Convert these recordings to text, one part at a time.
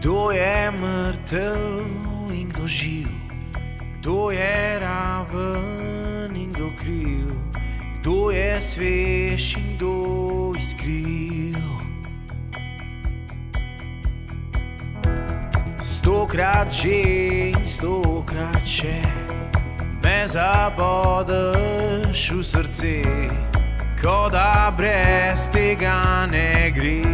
Kdo je mrtev in kdo živ, kdo je raven in kdo kriv, kdo je svež in kdo izkril. Stokrat že in stokrat še me zabodeš v srce, kot da brez tega ne gre.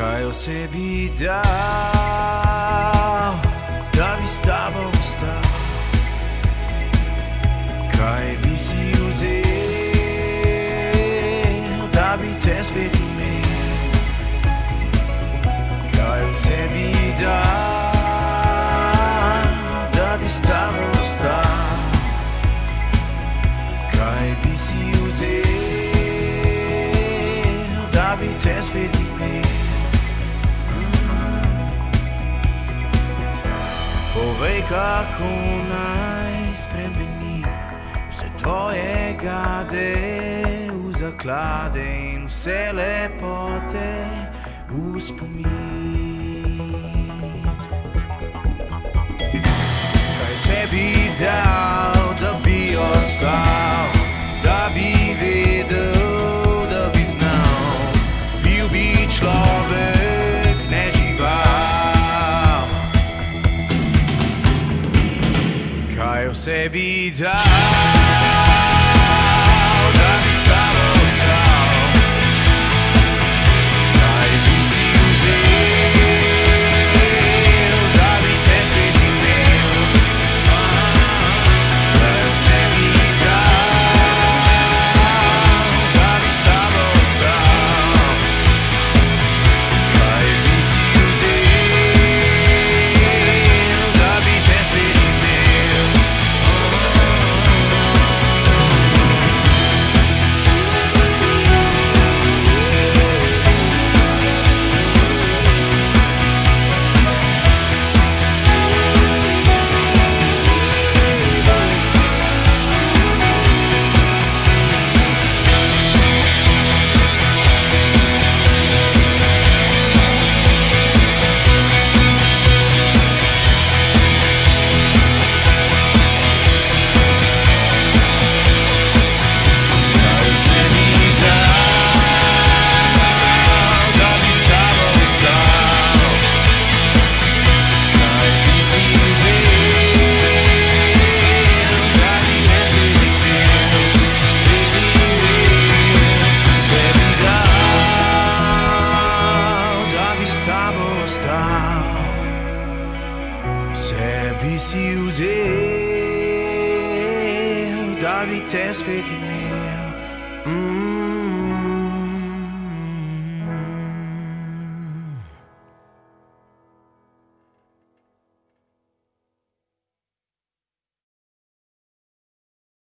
Kaj o sebi dal, da bi s tabo ostal? Kaj bi si vzel, da bi te spet imel? Kaj sebi dal, da bi s tabo ostal? Kaj bi si vzel, da bi te spet imel? Povej, kako naj spremeni vse tvoje gade v zaklade in vse lepote v spomin. se bir ostal. Sebi.